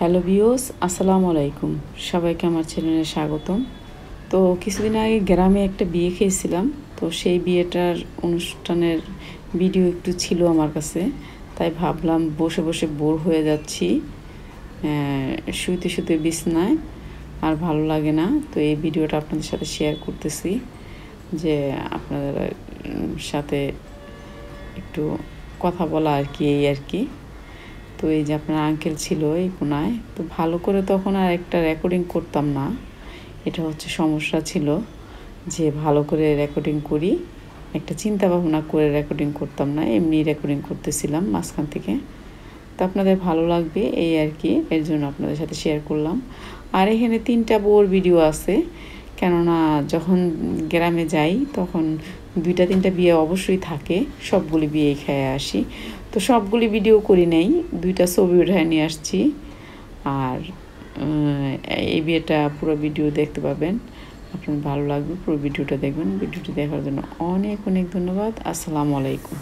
Hello বিওস আসসালামু আলাইকুম। সবাইকে আমার চ্যানেলে স্বাগতম। তো কিছুদিন আগে গ্রামে একটা বিয়ে খেয়েছিলাম, তো সেই বিয়েটার অনুষ্ঠানের ভিডিও একটু ছিল আমার কাছে, তাই ভাবলাম বসে বসে বোর হয়ে যাচ্ছি শুইতে শুতে বিছনায়, আর ভালো লাগে না। তো এই ভিডিওটা আপনাদের সাথে শেয়ার করতেছি, যে আপনাদের সাথে একটু কথা বলা আর কি, এই আর কি। তো এই যে আপনার আঙ্কেল ছিল এই কোনায়, তো ভালো করে তখন আর একটা রেকর্ডিং করতাম না। এটা হচ্ছে সমস্যা ছিল যে ভালো করে রেকর্ডিং করি, একটা চিন্তা ভাবনা করে রেকর্ডিং করতাম না এমনি রেকর্ডিং করতেছিলাম মাঝখান থেকে। তো আপনাদের ভালো লাগবে এই আর কি, এর জন্য আপনাদের সাথে শেয়ার করলাম। আর এখানে তিনটা বোর ভিডিও আছে, কেননা যখন গ্রামে যাই তখন দুইটা তিনটা বিয়ে অবশ্যই থাকে, সবগুলি বিয়ে খেয়ে আসি। তো সবগুলি ভিডিও করি নাই, দুইটা ছবি উঠায় নিয়ে আসছি। আর এই বিয়েটা পুরো ভিডিও দেখতে পাবেন। আপনার ভালো লাগবে, পুরো ভিডিওটা দেখবেন। ভিডিওটি দেখার জন্য অনেক অনেক ধন্যবাদ। আসসালামু আলাইকুম।